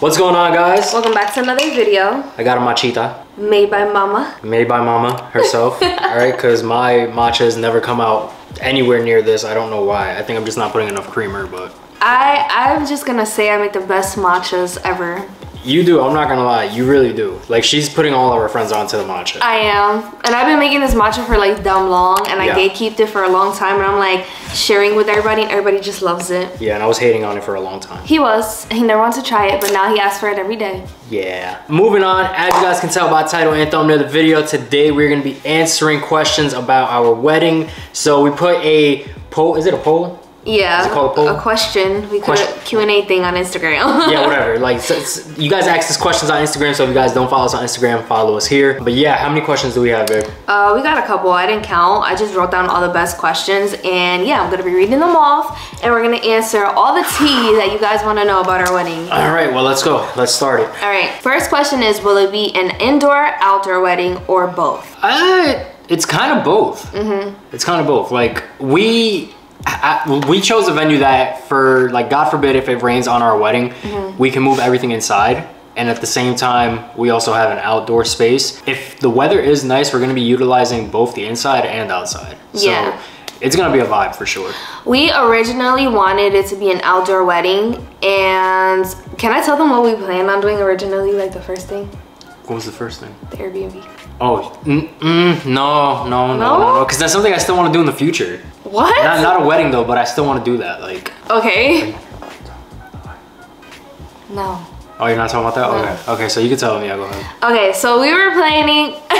What's going on, guys? Welcome back to another video I got a machita made by Mama. made by Mama herself. all right, because my matchas never come out anywhere near this. I don't know why. I think I'm just not putting enough creamer, but I I'm just gonna say I make the best matchas ever. You do. I'm not gonna lie. You really do. Like she's putting all of her friends onto the matcha. I am, and I've been making this matcha for like dumb long, and I Yeah. gatekeeped it for a long time, and I'm like sharing with everybody, and everybody just loves it. yeah, and I was hating on it for a long time. He was, he never wanted to try it, but now he asks for it every day. Yeah. Moving on, as you guys can tell by title and thumbnail of the video, today we're gonna be answering questions about our wedding. So we put a poll. Is it a poll? Yeah, Is it called a poll? question. We could Question. Q and A thing on Instagram. yeah, whatever. Like, so, so- you guys asked us questions on Instagram, so if you guys don't follow us on Instagram, follow us here. But yeah, how many questions do we have, babe? Uh, we got a couple. I didn't count. I just wrote down all the best questions, and yeah, I'm gonna be reading them off, and we're gonna answer all the tea that you guys want to know about our wedding. All right, well, let's go. Let's start it. All right. First question is, will it be an indoor, outdoor wedding, or both? Uh, it's kind of both. Mm-hmm. It's kind of both. Like, we. I, we chose a venue that for like god forbid if it rains on our wedding we can move everything inside and at the same time we also have an outdoor space if the weather is nice we're going to be utilizing both the inside and outside so Yeah. it's going to be a vibe for sure We originally wanted it to be an outdoor wedding, and can I tell them what we planned on doing originally, like the first thing, what was the first thing the Airbnb? Oh, mm, mm, no, no, no, no, No? no, because that's something I still want to do in the future. What? Not, not a wedding though, but I still want to do that. Like, okay. No. oh, you're not talking about that? Okay, okay, so you can tell me. Yeah, go ahead. Okay, so we were planning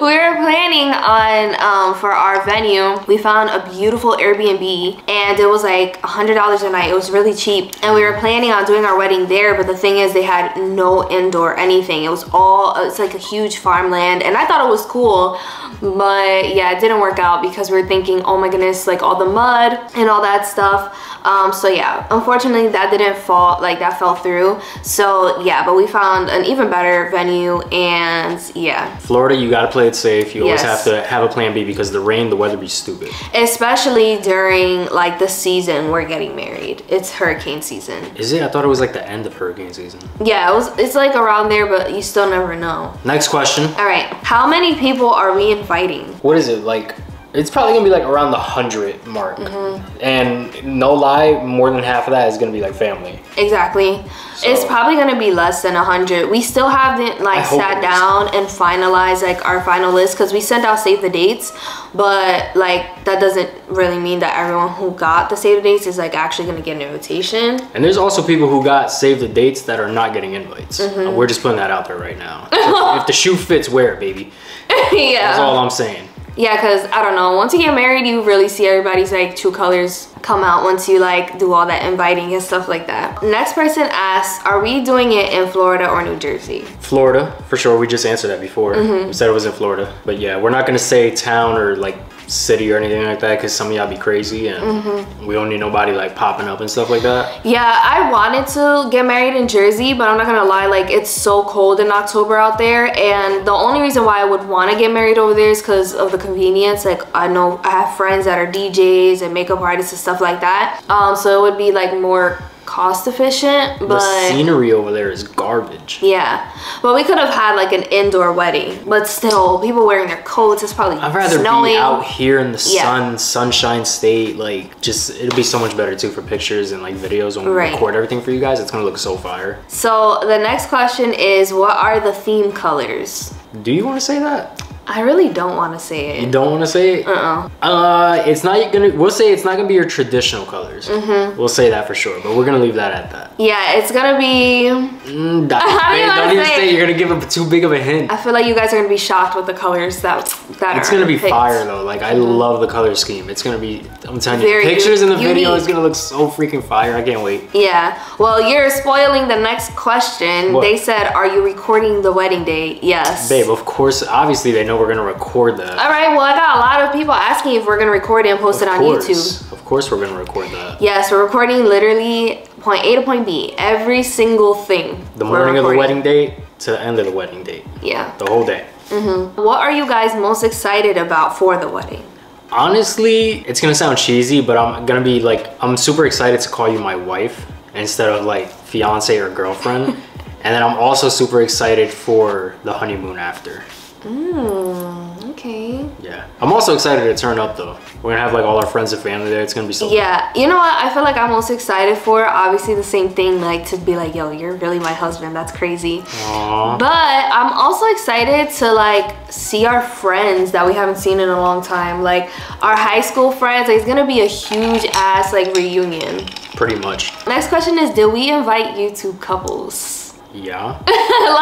we were planning on um, for our venue. We found a beautiful Airbnb and it was like a hundred dollars a night. It was really cheap, and we were planning on doing our wedding there. But the thing is, they had no indoor anything. It was all it's like a huge farmland, and I thought it was cool, but yeah, it didn't work out because we were thinking, oh my goodness, like all the mud and all that stuff. Um, so yeah, unfortunately, that didn't fall like that fell through. So yeah, but we found an even better venue, and yeah, Florida, you got to play it safe. You always have to have a plan B because the rain, the weather be stupid. especially during like the season we're getting married. It's hurricane season. Is it? I thought it was like the end of hurricane season. Yeah, it was. It's like around there, but you still never know. Next question. All right, how many people are we inviting? What is it like? It's probably gonna be like around the hundred mark, Mm-hmm. and no lie, more than half of that is gonna be like family. Exactly. It's probably gonna be less than a hundred. We still haven't like sat down and finalized like our final list because we sent out save the dates, but like that doesn't really mean that everyone who got the save the dates is like actually gonna get an invitation. And there's also people who got save the dates that are not getting invites. Mm-hmm. We're just putting that out there right now. So if the shoe fits, wear it, baby. yeah. That's all I'm saying. Yeah, because I don't know. Once you get married, you really see everybody's like true colors come out once you like do all that inviting and stuff like that. Next person asks, Are we doing it in Florida or New Jersey? Florida, for sure. We just answered that before. Mm-hmm. We said it was in Florida. But yeah, we're not gonna say town or like city or anything like that because some of y'all be crazy and Mm-hmm. we don't need nobody like popping up and stuff like that. Yeah, I wanted to get married in Jersey, but I'm not gonna lie, like it's so cold in October out there. And the only reason why I would wanna get married over there is because of the convenience. Like I know I have friends that are DJs and makeup artists and stuff like that. Um, so it would be like more cost efficient, but the scenery over there is garbage. Yeah, but we could have had like an indoor wedding, but still, people wearing their coats. It's probably I'd rather snowing. be out here in the Yeah. sun, sunshine state. Like, just it'll be so much better too for pictures and like videos when we Right. record everything for you guys. It's gonna look so fire. So the next question is, what are the theme colors? Do you want to say that? I really don't want to say it. You don't want to say it? Uh-uh. Uh, it's not gonna. We'll say it's not gonna be your traditional colors. Mm-hmm. We'll say that for sure, but we're gonna leave that at that. Yeah, it's gonna be. Mm, that- I don't babe, even don't even say say it. you're gonna give it too big of a hint. I feel like you guys are gonna be shocked with the colors that that It's gonna be picked. fire though. Like I love the color scheme. It's gonna be. I'm telling you, Very pictures in the video is gonna look so freaking fire. I can't wait. Yeah. Well, you're spoiling the next question. What? They said, "Are you recording the wedding day?" Yes. Babe, of course. Obviously, they know we're gonna record that. All right. Well, I got a lot of people asking if we're gonna record it and post it on course, YouTube. of course, we're gonna record that. Yes, we're recording literally point A to point B. Every single thing. The morning of the wedding date to the end of the wedding date. Yeah. The whole day. Mhm. What are you guys most excited about for the wedding? Honestly, it's gonna sound cheesy, but I'm gonna be like, I'm super excited to call you my wife instead of like fiance or girlfriend. and then I'm also super excited for the honeymoon after. Mm, okay. Yeah. I'm also excited to turn up though. We're gonna have like all our friends and family there. It's gonna be so Yeah, you know what? I feel like I'm most excited for obviously the same thing, like to be like, yo, you're really my husband. That's crazy. Aww. But I'm also excited to like see our friends that we haven't seen in a long time. Like our high school friends. Like, it's gonna be a huge ass like reunion. Pretty much. Next question is, did we invite YouTube couples? Yeah.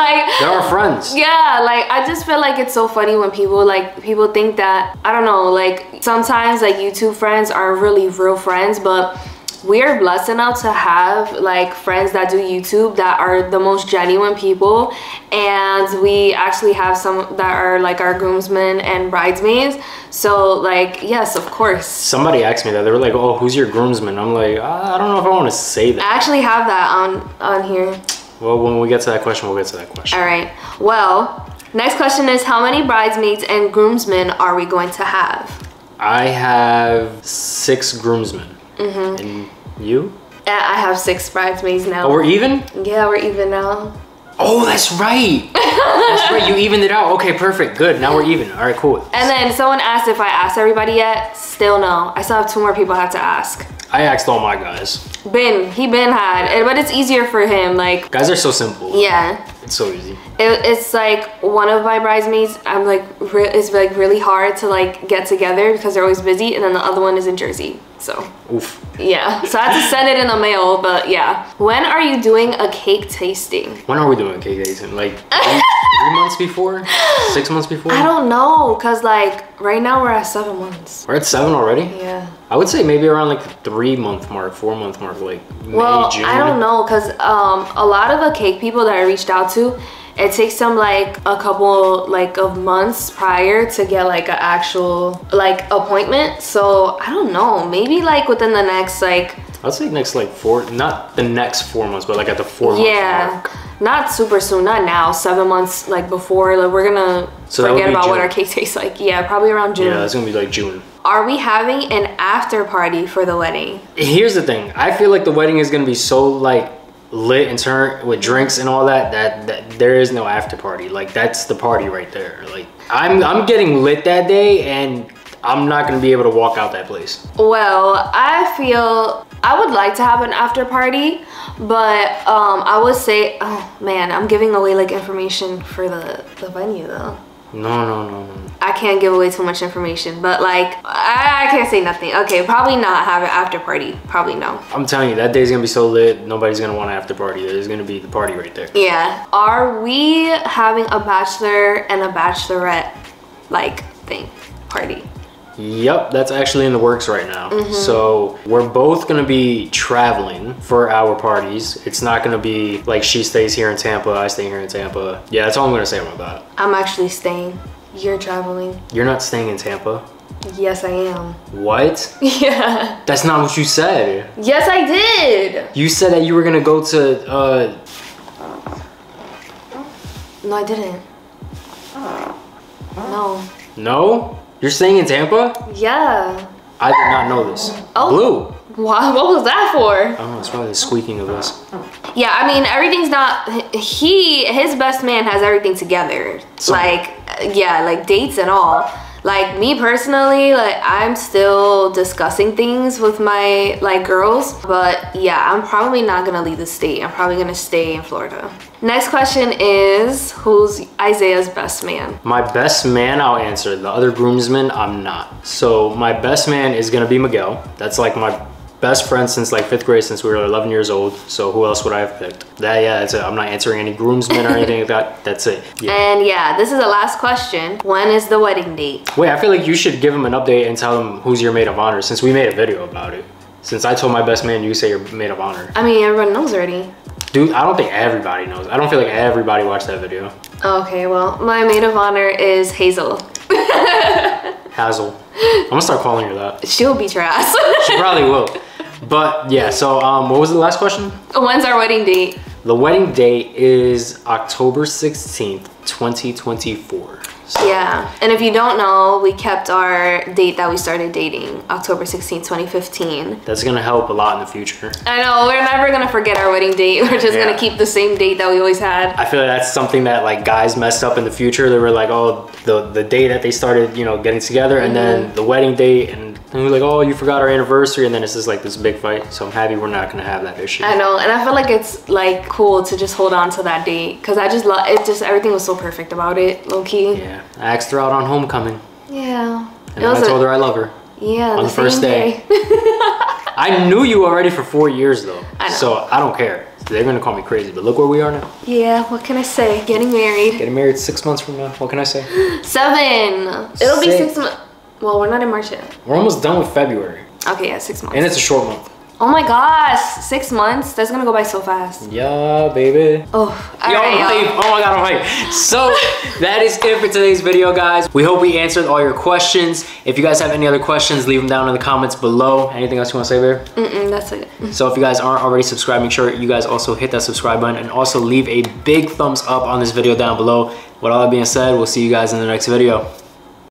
like They're our friends. yeah like i just feel like it's so funny when people like people think that i don't know like sometimes like youtube friends aren't really real friends but we're blessed enough to have like friends that do youtube that are the most genuine people and we actually have some that are like our groomsmen and bridesmaids so like yes of course Somebody asked me that. They were like, "Oh, who's your groomsman?" I'm like, "Ah, "I don't know if I want to say that." i actually have that on on here Well, when we get to that question, we'll get to that question. all right well next question is how many bridesmaids and groomsmen are we going to have I have six groomsmen. Mm-hmm. And you? I have six bridesmaids now. Oh, we're even? yeah, we're even now. Oh, that's right. that's right. You evened it out. Okay, perfect. Good. Now we're even. All right, cool. And then someone asked if I asked everybody yet. Still no. I still have two more people I have to ask. I asked all my guys. Ben, he Ben had, but it's easier for him. Like, Guys are so simple. yeah, It's so easy. it, it's like one of my bridesmaids. I'm like, it's like really hard to like get together because they're always busy, and then the other one is in Jersey. So Oof. yeah, so I had to send it in the mail. But yeah, when are you doing a cake tasting? When are we doing a cake tasting? Like three, three months before? Six months before? I don't know, cause like right now we're at seven months. We're at seven already? Yeah. I would say maybe around like the three month mark, four month mark, like Well, May, June. I don't know, cause um, a lot of the cake people that I reached out to, it takes them like a couple like of months prior to get like an actual like appointment. So I don't know, maybe like within the next like I'd say next like four, not the next four months, but like at the four yeah, mark. not super soon, not now, seven months like before. Like we're gonna So forget about what our cake tastes like. Yeah, probably around June. Yeah, it's gonna be like June. Are we having an after party for the wedding? Here's the thing. I feel like the wedding is gonna be so like lit and turn with drinks and all that that, that there is no after party. Like that's the party right there. Like I'm I'm getting lit that day and I'm not gonna be able to walk out that place. Well, I feel I would like to have an after party, but um, I would say, oh man, I'm giving away like information for the the venue though. No, no, no, no. I can't give away too much information, but like I, I can't say nothing. Okay, probably not have an after party. Probably no. I'm telling you, that day's gonna be so lit. Nobody's gonna want an after party. There's gonna be the party right there. Yeah. Are we having a bachelor and a bachelorette like thing party? Yep, that's actually in the works right now. So we're both gonna be traveling for our parties. It's not gonna be like she stays here in Tampa, I stay here in Tampa. Yeah, that's all I'm gonna say about that. I'm actually staying. You're traveling. You're not staying in Tampa. Yes, I am. What? Yeah. That's not what you said. Yes, I did. You said that you were gonna go to uh No, I didn't. No. no? You're staying in Tampa? Yeah. I did not know this. Oh. Blue. Why, what was that for? I don't know, it's probably the squeaking of this. Yeah, I mean, everything's not. He, his best man has everything together. So- Like, yeah, like dates and all. Like me personally, like I'm still discussing things with my like girls, but yeah, I'm probably not gonna leave the state. I'm probably gonna stay in Florida. Next question is who's Isaiah's best man? My best man, I'll answer. The other groomsmen, I'm not. So my best man is gonna be Miguel. That's like my best friend since like fifth grade, since we were 11 years old. So who else would I have picked? That yeah, that's it. I'm not answering any groomsmen or anything like that. That's it. Yeah. And yeah, this is the last question. When is the wedding date? Wait, I feel like you should give him an update and tell him who's your maid of honor since we made a video about it. Since I told my best man, you say you're maid of honor. I mean, everyone knows already. Dude, I don't think everybody knows. I don't feel like everybody watched that video. Okay, well, my maid of honor is Hazel. Hazel. I'm gonna start calling her that. She'll beat your ass. She probably will. But yeah, so um, what was the last question? When's our wedding date? The wedding date is October 16th, 2024. So, Yeah, and if you don't know, we kept our date that we started dating, October 16, 2015. That's gonna help a lot in the future. I know, we're never gonna forget our wedding date. We're just Yeah. gonna keep the same date that we always had. I feel like that's something that like guys messed up in the future. They were like, oh, the the day that they started, you know, getting together, and then the wedding date, and, and we were like, oh, you forgot our anniversary, and then it's just like this big fight. So I'm happy we're not gonna have that issue. I know, and I feel like it's like cool to just hold on to that date because I just love it. Just everything was so perfect about it, low key. Yeah, I asked her out on homecoming, Yeah, and I told her I love her. yeah on the first same day. I knew you already for four years though, I know. so I don't care. They're gonna call me crazy, but look where we are now. yeah, what can I say? Getting married. Getting married six months from now. What can I say? Seven. It'll be Six. six months. Well, we're not in March yet. We're almost done with February, Okay, yeah, six months. and it's a short month. oh my gosh, six months? That's gonna go by so fast. Yeah, baby. Oh, all Yo, right, y'all. Oh my god, I'm hype. So that is it for today's video, guys. We hope we answered all your questions. If you guys have any other questions, leave them down in the comments below. Anything else you want to say, Bear? Mm-mm, that's it. So if you guys aren't already subscribed, make sure you guys also hit that subscribe button and also leave a big thumbs up on this video down below. With all that being said, we'll see you guys in the next video.